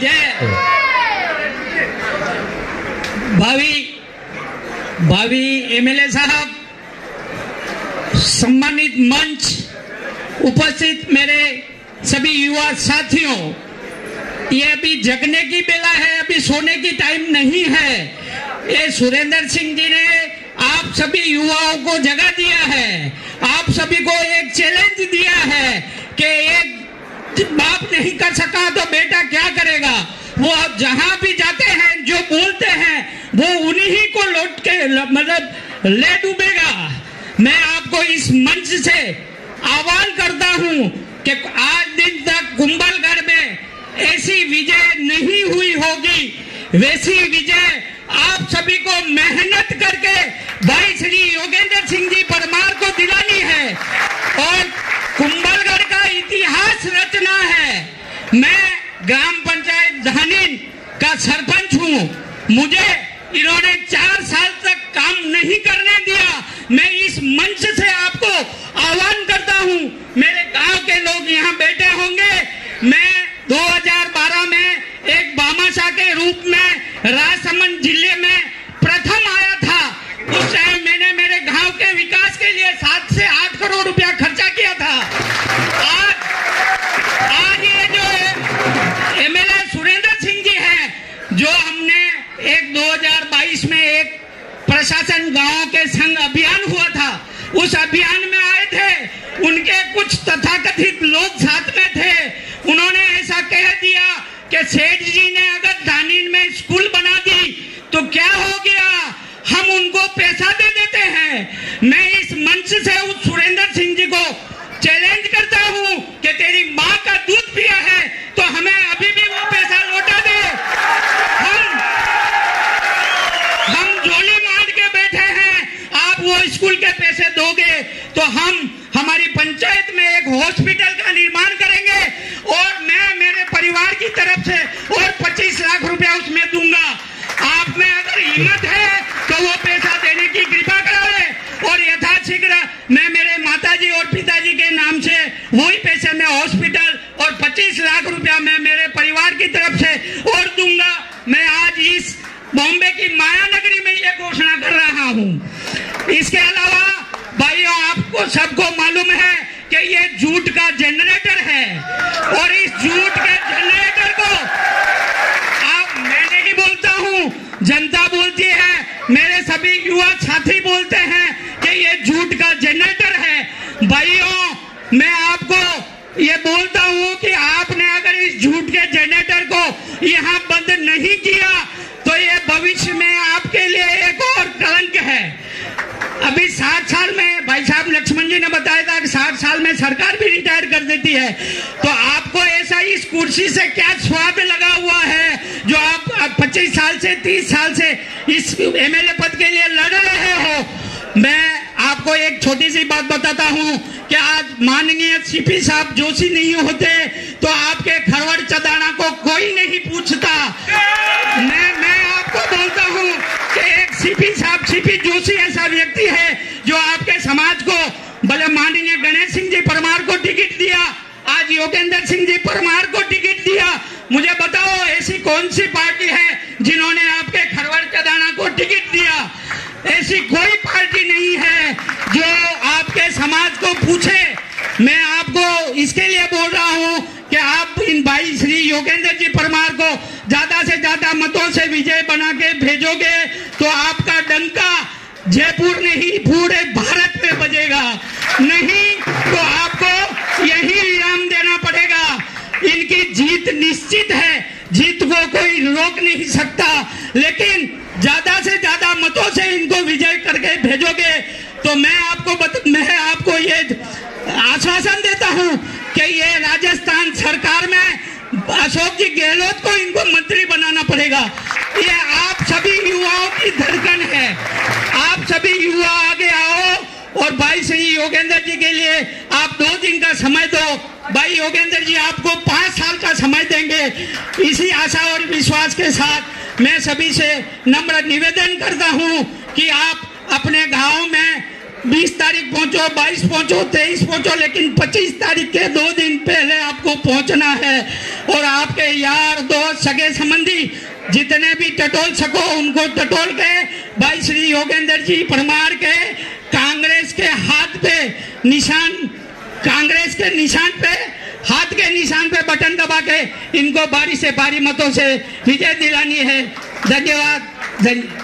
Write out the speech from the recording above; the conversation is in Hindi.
जय। भावी भावी एमएलए साहब, सम्मानित मंच उपस्थित मेरे सभी युवा साथियों, ये अभी जगने की बेला है, अभी सोने की टाइम नहीं है। ये सुरेंद्र सिंह जी ने आप सभी युवाओं को जगा दिया है, आप सभी को एक चैलेंज दिया है कि एक बाप नहीं कर सका तो बेटा क्या करेगा? जहाँ भी जाते हैं, जो बोलते हैं, वो उन्हीं को लौट के मतलब ले डूबेगा। मैं आपको इस मंच से आह्वान करता हूँ कि आज दिन तक कुंभलगढ़ में ऐसी विजय नहीं हुई होगी। वैसी विजय आप सभी को मेहनत करके भाई श्री योगेंद्र सिंह जी परमार को दिलानी है और कुंभलगढ़ का इतिहास रचना है मैं ग्राम धानीन का सरपंच हूँ। मुझे इन्होंने चार साल तक काम नहीं करने दिया। मैं इस मंच से आपको आह्वान करता हूँ। मेरे गाँव के लोग यहाँ बैठे होंगे। मैं 2012 में एक बामाशाह के रूप में राजसमंद ज़िले में प्रथम आया था उस टाइम मैंने मेरे गाँव के विकास के लिए सात से आठ करोड़ रुपया खर्चा किया था आज आज ये जो एमएलए सुरेंद्र सिंह जी हैं जो हमने एक 2022 में एक प्रशासन गाँव के संग अभियान हुआ था, उस अभियान में आए थे। उनके कुछ तथाकथित लोग साथ में थे। उन्होंने ऐसा कह दिया कि सेठ जी ने अगर दानिन में स्कूल बना दी तो क्या हो गया? हम उनको पैसा दे देते हैं। मैं इस मंच से उस सुरेंद्र सिंह जी को चैलेंज करता हूँ कि तेरी माँ का दूध पिया है तो हमें अभी भी वो पैसा लौटा दे हम हम जोली मार के बैठे हैं आप वो स्कूल के पैसे दोगे तो हम हमारी पंचायत में एक हॉस्पिटल का निर्माण करेंगे और मैं मेरे परिवार की तरफ़ से और 25 लाख रुपया उसमें दूँगा आप में अगर हिम्मत है तो वो पैसा देने की कृपा कराए और यथाशीघ्र मैं मेरे माताजी और पिताजी के नाम से वही पैसे में हॉस्पिटल और 25 लाख रुपया मैं मेरे परिवार की तरफ़ से और दूँगा। मैं आज इस बॉम्बे की माया नगरी में ये घोषणा कर रहा हूँ। इसके अलावा भाइयों, आपको सबको मालूम है कि ये झूठ का जनरेटर है। और इस झूठ के जनरेटर को आप मैं नहीं बोलता हूँ, जनता बोलती है, मेरे सभी युवा साथी बोलते हैं कि ये झूठ का जनरेटर है। भाइयों, मैं आपको ये बोलता हूँ के को यहाँ बंद नहीं किया तो ये भविष्य में आपके लिए एक और कलंक है। अभी साठ साल में भाई साहब लक्ष्मण जी ने बताया था कि साठ साल में सरकार भी रिटायर कर देती है। तो आपको ऐसा इस कुर्सी से क्या स्वाद लगा हुआ है, जो आप पच्चीस साल से, तीस साल से इस एमएलए पद के लिए लड़ रहे हो मैं आपको एक छोटी सी बात बताता हूँ कि आज माननीय सीपी साहब जोशी नहीं होते तो आपके खरवड़ चदाना को कोई नहीं पूछता। मैं मैं आपको बोलता हूँ कि एक सीपी साहब सीपी जोशी ऐसा व्यक्ति है जो आपके समाज को, भले माननीय गणेश सिंह जी परमार को टिकट दिया, आज योगेंद्र सिंह जी परमार को टिकट दिया। मुझे बताओ, ऐसी कौन सी पार्टी है जिन्होंने आपके खरवड़ चदाना को टिकट दिया? ऐसी कोई पार्टी नहीं है जो आपके समाज को पूछे। मैं आपको इसके लिए बोल रहा हूँ कि आप इन भाई श्री योगेंद्र जी परमार को ज़्यादा से ज़्यादा मतों से विजय बना के भेजोगे तो आपका डंका जयपुर नहीं, पूरे भारत में बजेगा। नहीं तो आपको यही इनाम देना पड़ेगा। इनकी जीत निश्चित है। जीत को कोई रोक नहीं सकता। लेकिन ज़्यादा से ज़्यादा मतों से इनको विजय करके भेजोगे तो मैं आपको बत, मैं आपको ये आश्वासन देता हूँ कि ये राजस्थान सरकार में अशोक जी गहलोत को इनको मंत्री बनाना पड़ेगा। ये आप सभी युवाओं की धड़कन है। आप सभी युवा आगे आओ और भाई श्री योगेंद्र जी के लिए आप दो दिन का समय दो। भाई योगेंद्र जी, आपको पाँच साल का समय देंगे। इसी आशा और विश्वास के साथ मैं सभी से नम्र निवेदन करता हूँ कि आप अपने गाँव में 20 तारीख पहुंचो 22 पहुंचो 23 पहुंचो, लेकिन 25 तारीख के दो दिन पहले आपको पहुँचना है। और आपके यार, दोस्त, सगे संबंधी, जितने भी टटोल सको, उनको टटोल के, भाई श्री योगेंद्र जी परमार के, कांग्रेस के हाथ पे निशान, कांग्रेस के निशान पे, हाथ के निशान पे बटन दबा के इनको बारी से बारी मतों से विजय दिलानी है। धन्यवाद। धन्यवाद